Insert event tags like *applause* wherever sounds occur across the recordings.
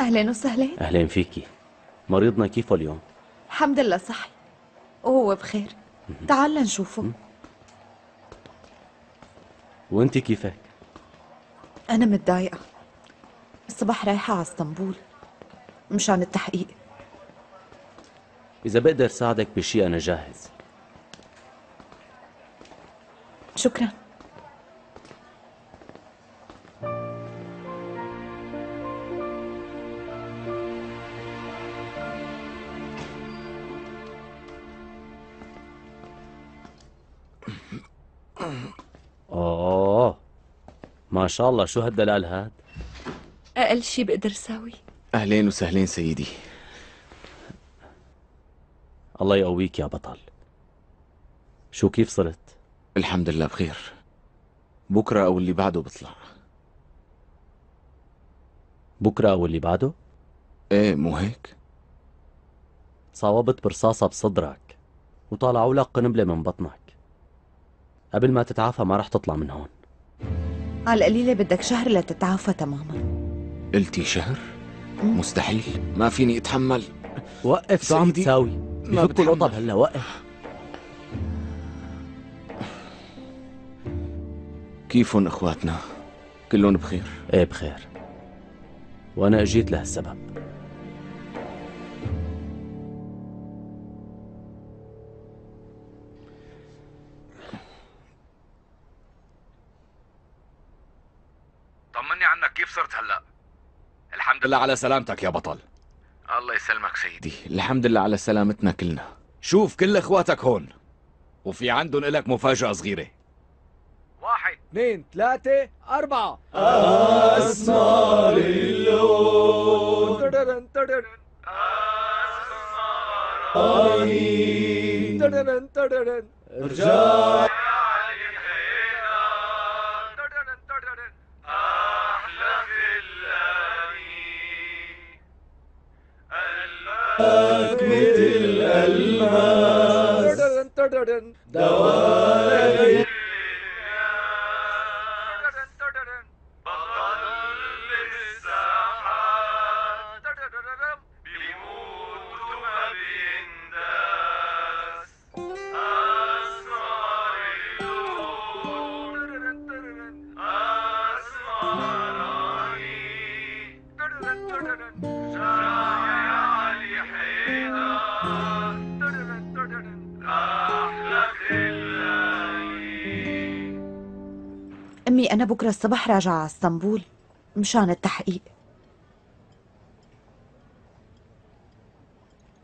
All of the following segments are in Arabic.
أهلين وسهلين أهلين فيكي. مريضنا كيفه اليوم؟ الحمد لله صحي. وهو بخير. تعال لنشوفه وأنت كيفك؟ أنا متضايقة. الصبح رايحة على اسطنبول. مشان التحقيق. إذا بقدر ساعدك بشي أنا جاهز. شكرا. ما شاء الله شو هالدلال هاد؟ أقل شي بقدر ساوي أهلين وسهلين سيدي الله يقويك يا بطل شو كيف صرت؟ الحمد لله بخير بكرة أو اللي بعده بطلع بكرة أو اللي بعده؟ إيه مو هيك؟ صاوبت برصاصة بصدرك وطالعوا لك قنبلة من بطنك قبل ما تتعافى ما رح تطلع من هون على القليلة بدك شهر لتتعافى تماما قلتي شهر؟ مستحيل ما فيني أتحمل وقف شو عم تساوي؟ ما بفكوا. القطب هلا وقف كيفن إخواتنا؟ كلهم بخير إيه بخير وأنا أجيت لهالسبب الحمد لله على سلامتك يا بطل. الله يسلمك سيدي. الحمد لله على سلامتنا كلنا. شوف كل اخواتك هون وفي عندهم لك مفاجأة صغيرة. واحد. اثنين ثلاثة أربعة. أسمار اللون تدرن تدرن مثل الألماس دوالي بكرة الصبح راجعة على اسطنبول مشان التحقيق.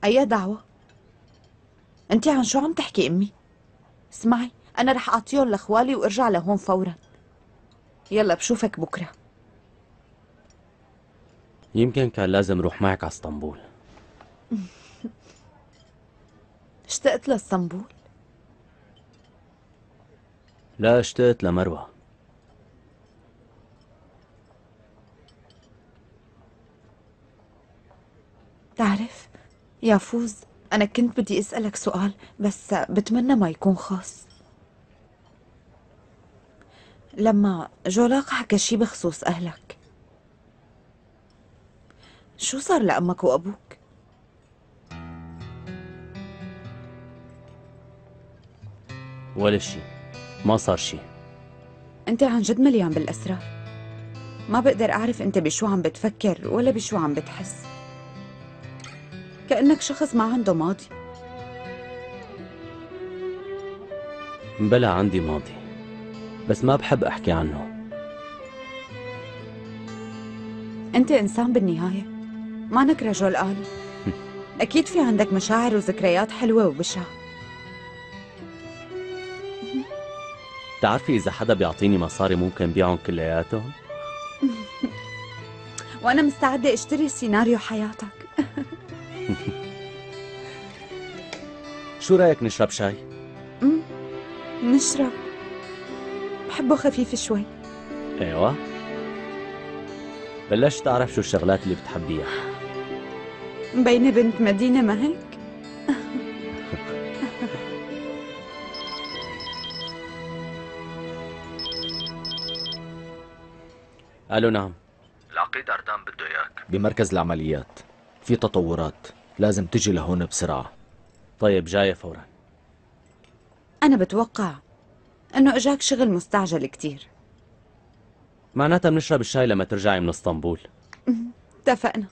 أي دعوة؟ أنت عن شو عم تحكي أمي؟ اسمعي أنا رح أعطيهم لأخوالي وأرجع لهون فورا. يلا بشوفك بكرة. يمكن كان لازم روح معك على اسطنبول. *laughs* اشتقت لاسطنبول؟ لا اشتقت لمروة. تعرف يا فوز أنا كنت بدي أسألك سؤال بس بتمنى ما يكون خاص. لما جولاق حكى شي بخصوص أهلك شو صار لأمك وأبوك؟ ولا شي ما صار شي. أنت عن جد مليان بالأسرار. ما بقدر أعرف أنت بشو عم بتفكر ولا بشو عم بتحس. كأنك شخص ما عنده ماضي. بلا عندي ماضي بس ما بحب أحكي عنه. أنت إنسان بالنهاية مانك رجل آلي أكيد في عندك مشاعر وذكريات حلوة وبشعة بتعرفي إذا حدا بيعطيني مصاري ممكن بيعهم كلياتهم؟ *laughs* وأنا مستعدة أشتري سيناريو حياتك. شو رأيك نشرب شاي؟ نشرب. بحبه خفيف شوي. أيوه. بلشت تعرف شو الشغلات اللي بتحبيها. مبينة بنت مدينة ما هيك؟ *laughs* قالوا نعم. عقيد أردان بده إياك. بمركز العمليات. في تطورات. لازم تجي لهون بسرعة. طيب جاية فورا. أنا بتوقع إنه إجاك شغل مستعجل كتير. معناتها بنشرب الشاي لما ترجعي من إسطنبول. اتفقنا.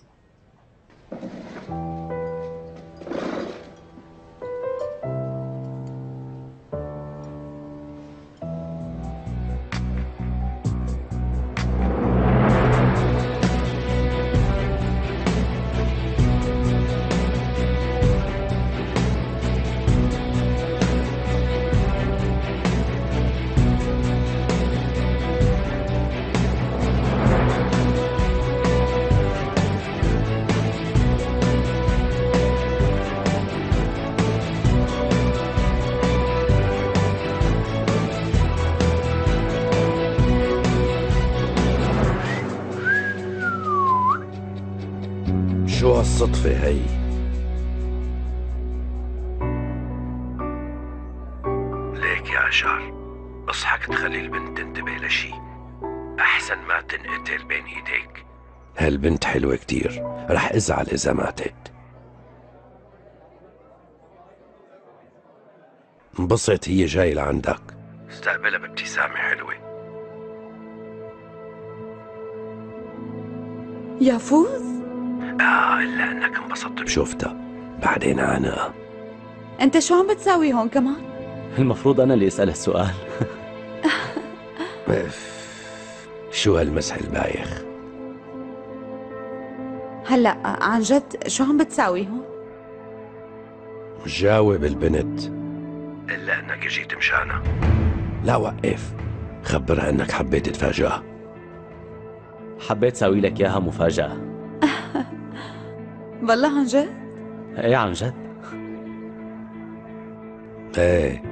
هي؟ ليك يا أشار. أصحك تخلي البنت تنتبه لشي أحسن ما تنقتل بين إيديك. هالبنت حلوة كتير؟ رح أزعل إذا ماتت. انبسط هي جاي لعندك. استقبلها بابتسامة حلوة. يا فوز؟ آه إلا أنك انبسطت. بشوفتها بعدين أنا. أنت شو عم بتساوي هون كمان؟ المفروض أنا اللي أسأل السؤال شو هالمسح البايخ؟ هلا عن جد شو عم بتساوي هون؟ جاوب البنت. إلا أنك جيت مشانها. لا وقف. خبرها أنك حبيت تفاجئها حبيت ساوي لك إياها مفاجأة. والله عن جد؟ إيه عن جد. إيه.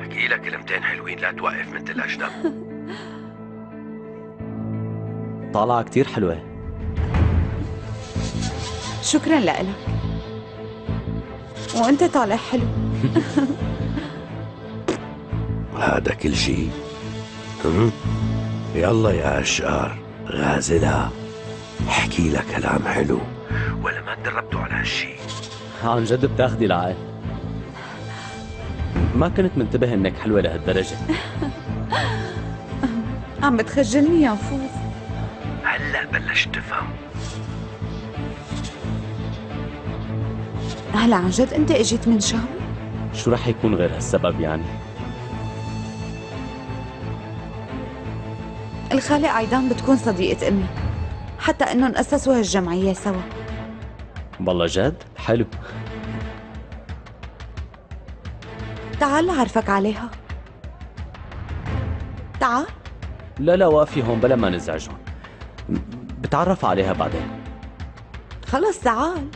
احكي لك كلمتين حلوين لا توقف مثل الأجدم *laughs* طالعة كتير حلوة. شكرا لك وأنت طالع حلو. *laughs* هذا كل شيء هم؟ يلا يا أشقار غازلها. احكي لك كلام حلو. تدربتوا على هالشي. عن جد بتاخدي العقل. ما كنت منتبه إنك حلوة لهالدرجة. *laughs* عم بتخجلني يا فوز. هلا بلشت تفهم. هلا عن جد أنت إجيت من شام؟ شو رح يكون غير هالسبب يعني؟ الخالة أيضا بتكون صديقة أمي. حتى إنهم أسسوا هالجمعية سوا. والله جد حلو. تعال أعرفك عليها. تعال. لا لا وقفي هون بلا ما نزعجهم بتعرف عليها بعدين. خلص تعال.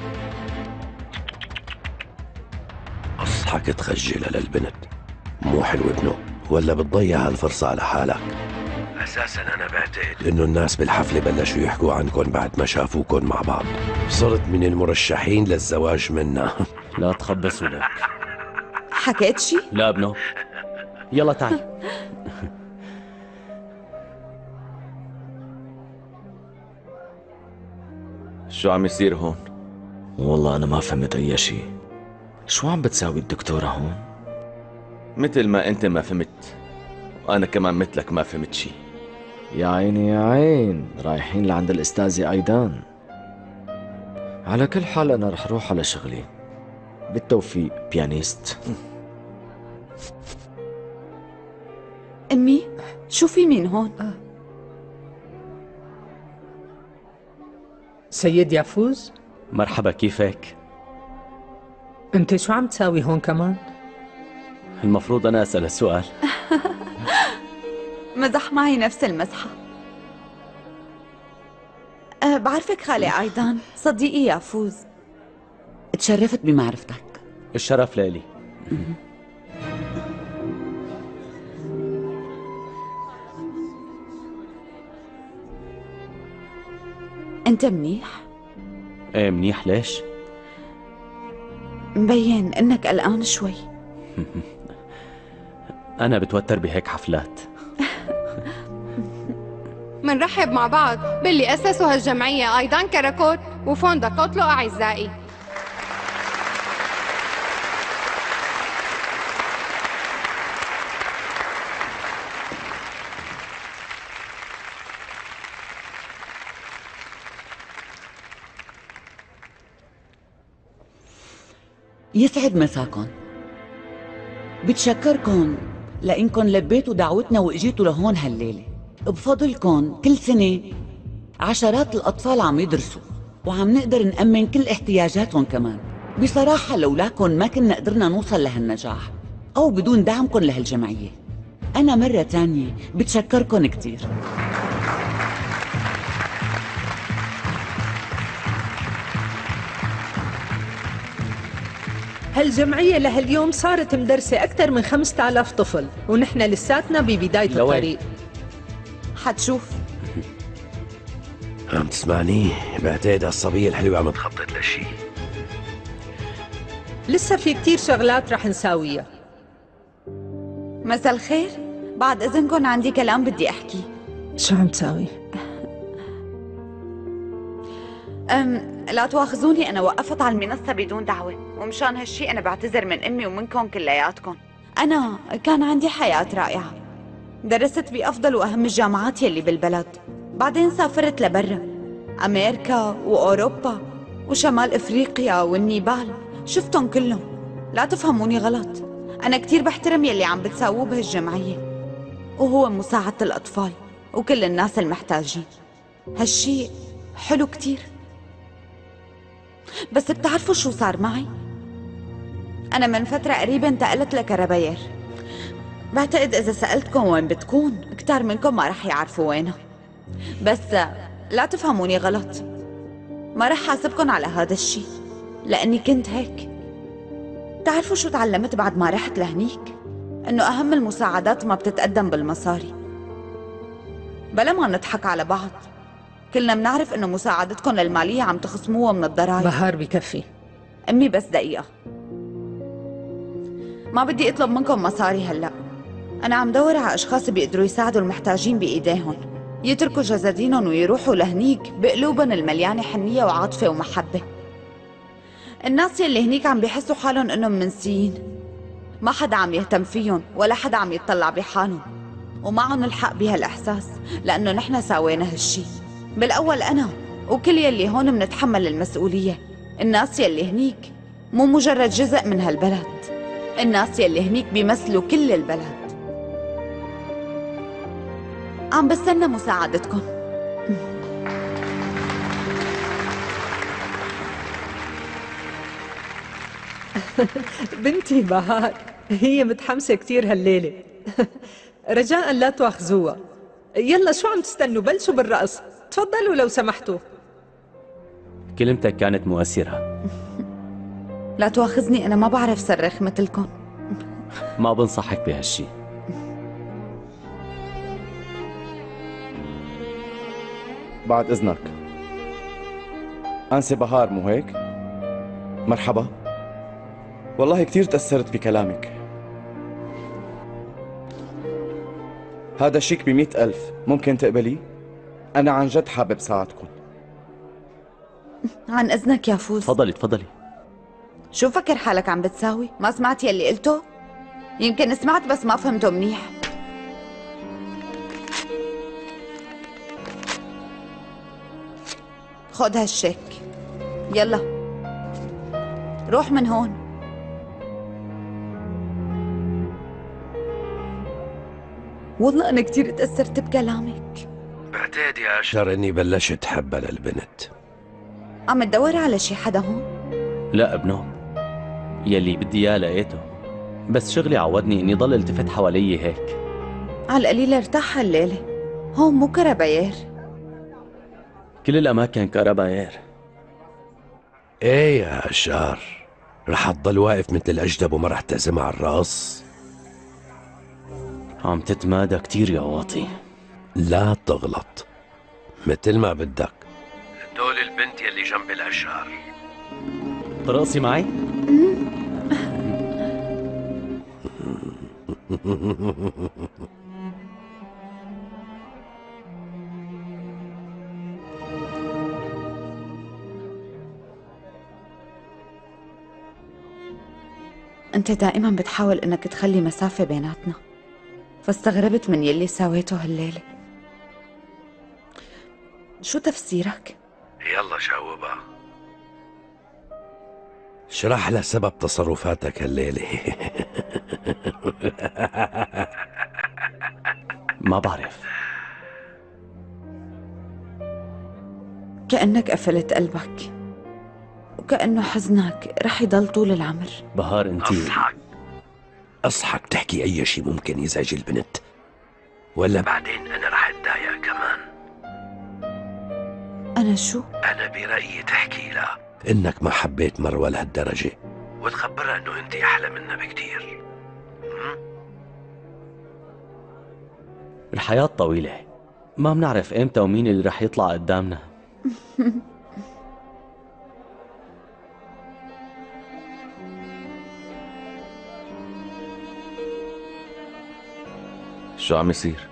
اصحك تخجلها للبنت مو حلو ابنه. ولا بتضيع هالفرصة على حالك. أساسا أنا بعتقد. إنه الناس بالحفلة بلشوا يحكوا عنكم بعد ما شافوكم مع بعض. صرت من المرشحين للزواج منا. *laughs* لا تخبصوا لك. حكيت شي؟ لا ابنه يلا تعي. *laughs* شو عم يصير هون؟ والله أنا ما فهمت أي شيء شو عم بتساوي الدكتورة هون؟ مثل ما أنت ما فهمت وأنا كمان مثلك ما فهمت شي. يا عيني يا عين. رايحين لعند الأستاذة أيضان على كل حال أنا رح روح على شغلي. بالتوفيق بيانيست. أمي شو في مين هون؟ سيد يافوز؟ مرحبا كيفك؟ أنت شو عم تساوي هون كمان؟ المفروض أنا أسأل السؤال. مزح معي نفس المزحة أه بعرفك خالي أيضا صديقي يا فوز تشرفت بمعرفتك. الشرف لإلي. أنت منيح؟ إيه منيح ليش؟ مبين إنك قلقان شوي. *laughs* أنا بتوتر بهيك حفلات. منرحب مع بعض باللي أسسوا هالجمعية أيضا كراكوت وفوندا كوتلو أعزائي. يسعد مساكن. بتشكركن لإنكن لبيتوا دعوتنا وإجيتوا لهون هالليلة. بفضلكن كل سنة عشرات الأطفال عم يدرسوا وعم نقدر نأمن كل احتياجاتهم كمان. بصراحة لولاكن ما كنا قدرنا نوصل لهالنجاح أو بدون دعمكن لهالجمعية. أنا مرة تانية بتشكركن كتير. هالجمعية لهاليوم صارت مدرسة أكثر من 5000 طفل ونحن لساتنا ببداية؟ الطريق. حتشوف. عم تسمعني؟ بعتقد هالصبية الحلوة عم تخطط لشي. لسه في كتير شغلات رح نساويها. مساء الخير. بعد إذنكم عندي كلام بدي أحكي. شو عم تساوي؟ أم لا تواخذوني أنا وقفت على المنصة بدون دعوة ومشان هالشي أنا بعتذر من أمي ومنكم كلياتكم أنا كان عندي حياة رائعة. درست بأفضل وأهم الجامعات يلي بالبلد. بعدين سافرت لبرا. أمريكا وأوروبا وشمال إفريقيا والنيبال. شفتهم كلهم. لا تفهموني غلط. أنا كتير بحترم يلي عم بتساووه بهالجمعية. وهو مساعدة الأطفال وكل الناس المحتاجين. هالشي حلو كتير. بس بتعرفوا شو صار معي؟ أنا من فترة قريبة انتقلت لكربير بعتقد إذا سألتكم وين بتكون كتار منكم ما رح يعرفوا وينها. بس لا تفهموني غلط. ما رح حاسبكم على هذا الشي لأني كنت هيك. تعرفوا شو تعلمت بعد ما رحت لهنيك؟ إنه أهم المساعدات ما بتتقدم بالمصاري. بلا ما نضحك على بعض. كلنا بنعرف إنه مساعدتكم للمالية عم تخصموها من الضرائب بهار بكفي. أمي بس دقيقة. ما بدي أطلب منكم مصاري هلأ. أنا عم دور على أشخاص بيقدروا يساعدوا المحتاجين بإيديهم. يتركوا جسدينهم ويروحوا لهنيك بقلوبهم المليانة حنية وعاطفة ومحبة. الناس يلي هنيك عم بيحسوا حالهم إنهم منسيين. ما حدا عم يهتم فيهم ولا حدا عم يتطلع بحالهم. ومعهم الحق بهالإحساس لأنه نحن ساوينا هالشي. بالأول أنا وكل يلي هون منتحمل المسؤولية. الناس يلي هنيك مو مجرد جزء من هالبلد. الناس يلي هنيك بيمثلوا كل البلد. عم بستنى مساعدتكم. *laughs* بنتي بهار هي متحمسة كتير هالليلة. *laughs* رجاء لا تواخذوها يلا شو عم تستنوا؟ بلشوا بالرقص. تفضلوا لو سمحتوا. كلمتك كانت مؤثرة. *laughs* لا تواخذني أنا ما بعرف صرخ مثلكم. ما بنصحك بهالشي. بعد إذنك أنسة بهار مو هيك؟ مرحبا والله كتير تأثرت بكلامك هذا شيك بمئة ألف ممكن تقبليه؟ أنا عن جد حابب ساعدكم عن إذنك يا فوز تفضلي تفضلي شو فكر حالك عم بتساوي؟ ما سمعت يلي قلته؟ يمكن سمعت بس ما فهمته منيح خد هالشيك. يلا. روح من هون. والله أنا كتير تأثرت بكلامك. بعتقد يا أشهر إني بلشت حبة للبنت عم تدور على شي حدا هون؟ لا ابنه. يلي بدي إياه لقيته. بس شغلي عودني إني ضل التفت حوالي هيك. على القليل ارتاح هالليلة. هون مو كرباير. كل الأماكن كهرباير إيه يا أشهر رح تضل واقف مثل الأجدب وما رح تعزم على الراس؟ عم تتمادى كتير يا واطي. لا تغلط مثل ما بدك. دول البنت يلي جنب الأشهر ترقصي معي؟ *laughs* أنت دائما بتحاول إنك تخلي مسافة بيناتنا. فاستغربت من يلي سويته هالليلة. شو تفسيرك؟ يلا جاوبها اشرح لها سبب تصرفاتك الليلة *laughs* ما بعرف. كأنك قفلت قلبك. وكأنه حزنك رح يضل طول العمر. بهار انتي اصحك اصحك تحكي أي شيء ممكن يزعج البنت ولا بعدين أنا رح أتضايق كمان. أنا شو؟ أنا برأيي تحكي لها إنك ما حبيت مروة لهالدرجة. وتخبرها إنه أنت أحلى منها بكتير. الحياة طويلة. ما بنعرف إمتى ومين اللي رح يطلع قدامنا. *laughs* شو عم يصير؟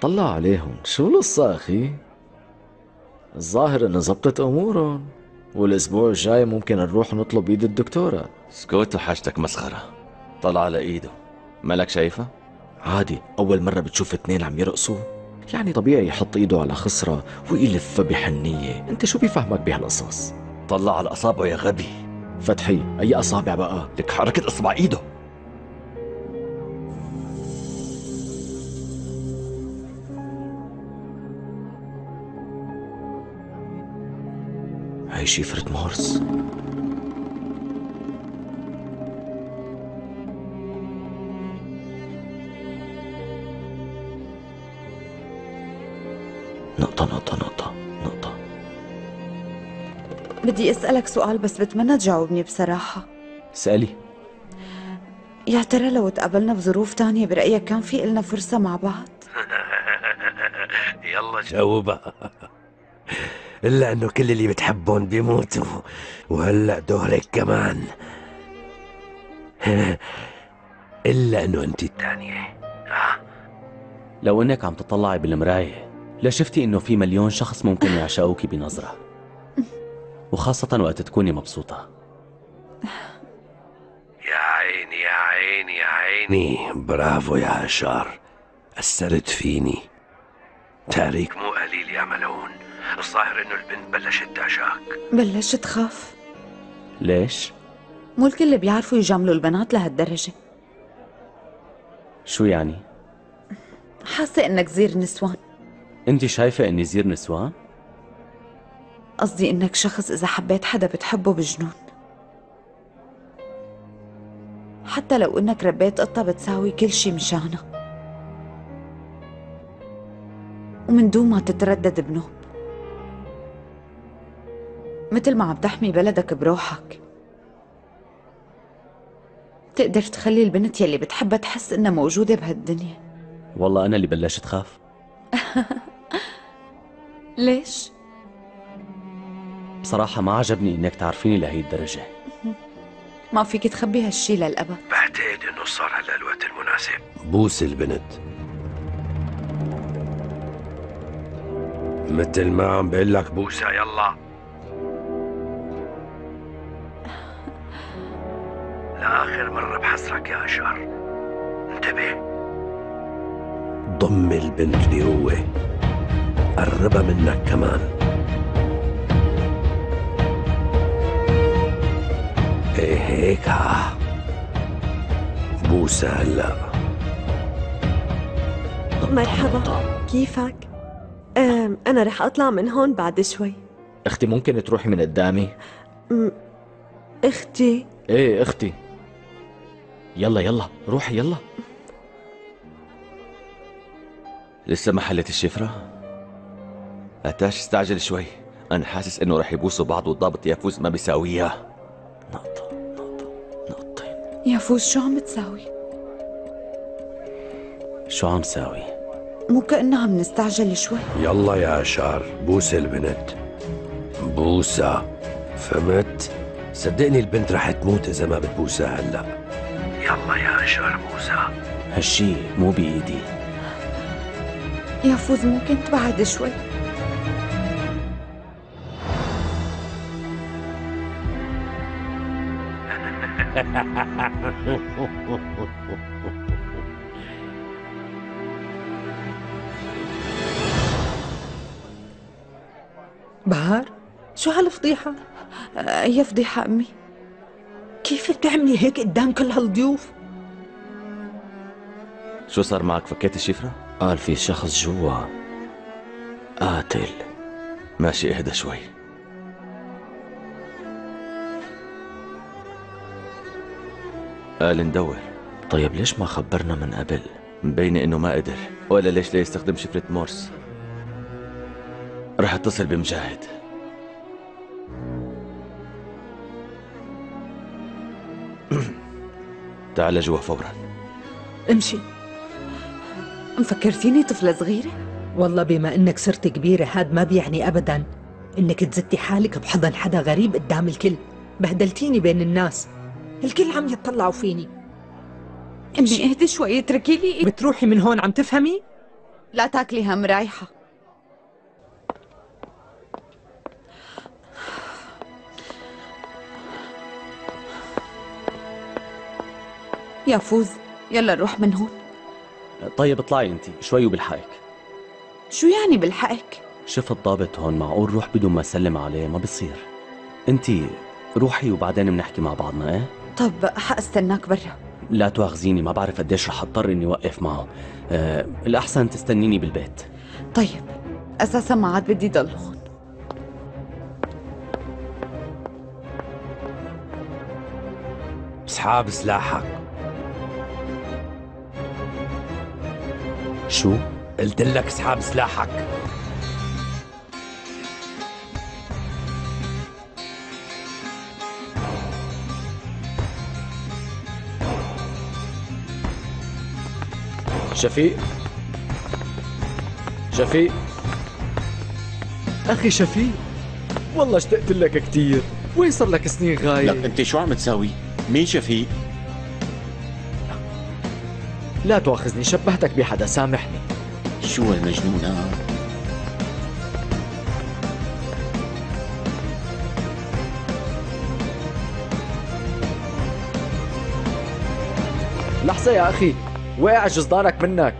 طلع عليهم شو القصة أخي؟ الظاهر إنه زبطت أمورهم والأسبوع الجاي ممكن نروح نطلب إيد الدكتورة سكوت وحاجتك مسخرة طلع على إيده مالك شايفة؟ عادي أول مرة بتشوف اتنين عم يرقصوا يعني طبيعي يحط إيده على خصرة ويلفها بحنية أنت شو بيفهمك بهالقصص؟ طلع على أصابعه يا غبي فتحي أي أصابع بقى؟ لك حركة إصبع إيده هاي شفرة مورس نقطة نقطة نقطة نقطة. بدي أسألك سؤال بس بتمنى تجاوبني بصراحة. اسألي يا ترى لو تقابلنا بظروف تانية برأيك كان في إلنا فرصة مع بعض؟ *laughs* يلا جاوبها. إلا إنه كل اللي بتحبهم بيموتوا. وهلأ دورك كمان. *laughs* إلا إنه أنت الثانية. لو إنك عم تطلعي بالمراية لشفتي إنه في مليون شخص ممكن يعشقوكي بنظرة. وخاصة وقت تكوني مبسوطة. يا عيني يا عيني يا عيني. برافو يا هشار أثرت فيني. تاريك مو قليل يا ملعون. الظاهر إنه البنت بلشت تعشاك. بلشت تخاف. ليش؟ مو الكل بيعرفوا يجاملوا البنات لهالدرجة. شو يعني؟ حاسة إنك زير نسوان. أنت شايفة إني زير نسوان؟ قصدي إنك شخص إذا حبيت حدا بتحبه بجنون. حتى لو إنك ربيت قطة بتساوي كل شي مشانها ومن دون ما تتردد بنوب مثل ما عم تحمي بلدك بروحك. تقدر تخلي البنت يلي بتحبها تحس إنها موجودة بهالدنيا. والله أنا اللي بلشت خاف. *laughs* ليش؟ بصراحة ما عجبني إنك تعرفيني لهي الدرجة. ما فيك تخبي هالشي للأبد. بعتقد إنه صار هلا الوقت المناسب. بوس البنت. مثل ما عم بقول لك بوسها يلا. لآخر مرة بحسرك يا أشهر انتبه. ضم البنت بقوة. قربها منك كمان. إيه هيك ها؟ بوسة هلا. مرحبا. كيفك؟ أم أنا رح أطلع من هون بعد شوي. أختي ممكن تروحي من قدامي؟ أم، أختي. إيه أختي. يلا يلا روحي يلا لسه ما حلت الشفرة؟ أتاش استعجل شوي أنا حاسس إنه رح يبوسوا بعض والضابط يفوز ما بيساويها يا فوز شو عم تساوي؟ شو عم ساوي؟ مو كأننا عم نستعجل شوي يلا يا أشار بوس البنت بوسة فهمت؟ صدقني البنت رح تموت إذا ما بتبوسها هلأ يلا يا أشار بوسة هالشي مو بإيدي. يا فوز ممكن تبعد شوي. *laughs* بهار شو هالفضيحة؟ أي فضيحة أمي. كيف بتعملي هيك قدام كل هالضيوف؟ شو صار معك؟ فكيت الشفرة؟ قال في شخص جوا قاتل. ماشي اهدى شوي. قال ندور طيب ليش ما خبرنا من قبل؟ مبين إنه ما قدر. ولا ليش لا يستخدم شفرة مورس؟ رح اتصل بمجاهد. تعال جوا فورا. امشي. مفكرتيني طفلة صغيرة؟ والله بما إنك صرت كبيرة هاد ما بيعني ابدا. إنك تزتي حالك بحضن حدا غريب قدام الكل. بهدلتيني بين الناس. الكل عم يتطلعوا فيني. أمي اهدي شوي اتركي لي بتروحي من هون عم تفهمي؟ لا تاكلي هم رايحة. يا فوز يلا نروح من هون. طيب اطلعي انت شوي وبلحقك شو يعني بالحقك؟ شفت ضابط هون معقول روح بدون ما اسلم عليه ما بصير. انت روحي وبعدين بنحكي مع بعضنا إيه؟ طب حاستناك برا. لا تواخذيني ما بعرف قديش رح اضطر إني اوقف معه. أه الأحسن تستنيني بالبيت. طيب أساسا ما عاد بدي ضل هون. اسحاب سلاحك. شو؟ قلت لك اسحاب سلاحك شفيق شفيق أخي شفيق والله اشتقت لك كثير وين صار لك سنين غايب لك أنت شو عم تساوي؟ مين شفيق؟ لا تواخذني شبهتك بحدا سامحني شو هالمجنون هاد؟ لحظة يا أخي وقع جزدانك منك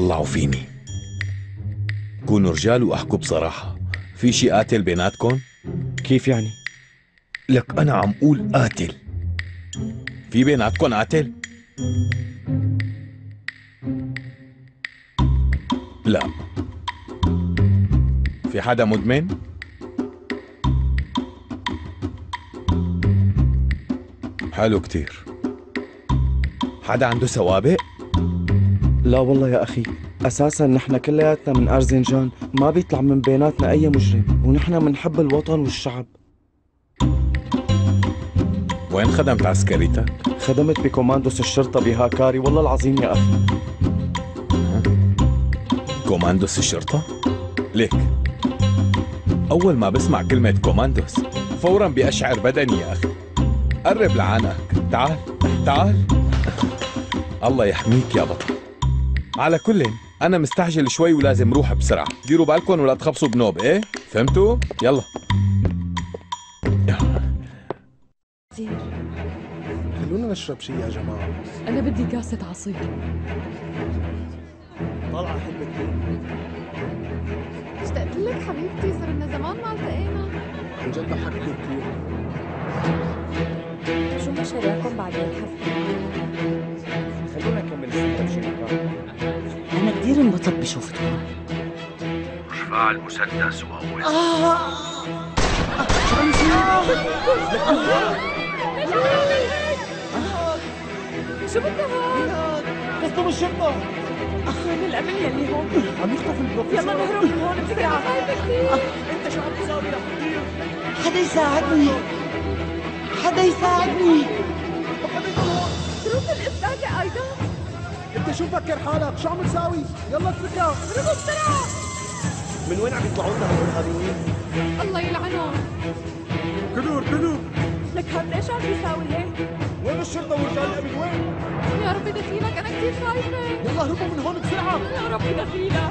طلعوا فيني كونوا رجال واحكوا بصراحة في شي قاتل بيناتكم؟ كيف يعني؟ لك أنا عم قول قاتل في بيناتكم قاتل؟ لا في حدا مدمن؟ حلو كتير حدا عنده سوابق؟ لا والله يا أخي. أساسا نحن كلياتنا من أرزنجان ما بيطلع من بيناتنا أي مجرم ونحن منحب الوطن والشعب. وين خدمت عسكريتك؟ خدمت بكوماندوس الشرطة بهاكاري والله العظيم يا أخي. كوماندوس الشرطة؟ ليك. أول ما بسمع كلمة كوماندوس فورا بيقشعر بدني يا أخي. قرب لعنقك تعال تعال. الله يحميك يا بطل. على كل أنا مستعجل شوي ولازم روح بسرعة. ديروا بالكم ولا تخبصوا بنوب إيه؟ فهمتوا؟ يلا. خلونا نشرب شيء يا جماعة. أنا بدي كاسة عصير. طلعة حلوة كتير اشتقت لك حبيبتي صرنا زمان ما التقينا. عن جد ضحكتني كتير شو مشاريعكم بعد الحفلة؟ كثير انبسطت بشوفتكم ارفع المسدس وهو شو بدها؟ قصدهم الشرطة أخوان الأمن يلي هون عم يخطف البروفيسور يلا نهرب من هون بسرعة انت شو عم تساوي يا خطير حدا يساعدني حدا يساعدني ظروف الإستاذة أيضا انت شو مفكر حالك؟ شو عم تساوي؟ يلا اتركها. اهربوا بسرعة من وين عم يطلعوا لنا هدول الغبيين الله يلعنهم. كدور كدور لك هاد ليش عم بيساوي هيك؟ وين الشرطة ورجال الأمن؟ وين؟ يا ربي دخيلك أنا كثير خايفة. يلا هربوا من هون بسرعة. يا ربي دخيلك